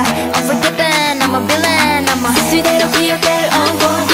I'm forgiven, I'm a villain I'm a 수대로 기억될 ongoing